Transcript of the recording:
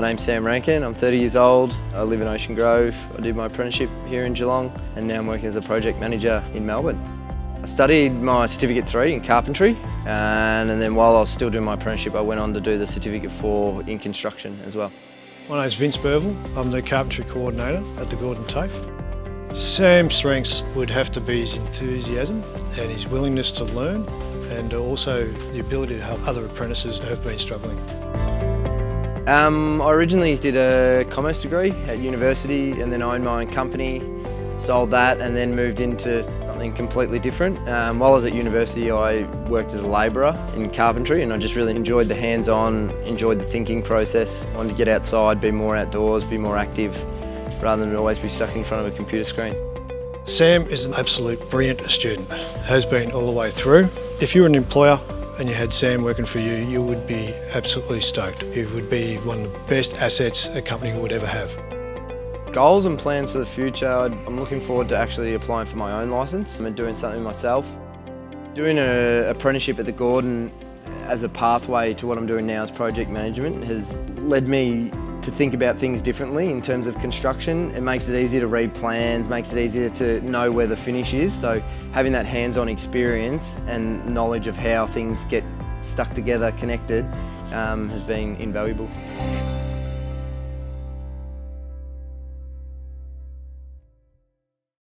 name's Sam Rankin, I'm 30 years old, I live in Ocean Grove, I did my apprenticeship here in Geelong and now I'm working as a project manager in Melbourne. I studied my Certificate 3 in carpentry and, and then while I was still doing my apprenticeship I went on to do the Certificate 4 in construction as well. My name's Vince Burville, I'm the carpentry coordinator at the Gordon TAFE. Sam's strengths would have to be his enthusiasm and his willingness to learn and also the ability to help other apprentices who have been struggling. Um, I originally did a commerce degree at university and then owned my own company, sold that and then moved into something completely different. Um, while I was at university I worked as a labourer in carpentry and I just really enjoyed the hands-on, enjoyed the thinking process, I wanted to get outside, be more outdoors, be more active rather than always be stuck in front of a computer screen. Sam is an absolute brilliant student, has been all the way through. If you're an employer and you had Sam working for you, you would be absolutely stoked. He would be one of the best assets a company would ever have. Goals and plans for the future, I'm looking forward to actually applying for my own licence and doing something myself. Doing an apprenticeship at the Gordon as a pathway to what I'm doing now as project management has led me to think about things differently in terms of construction. It makes it easier to read plans, makes it easier to know where the finish is. So having that hands-on experience and knowledge of how things get stuck together, connected, um, has been invaluable.